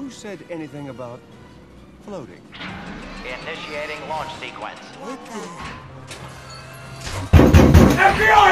Who said anything about floating? Initiating launch sequence. FBI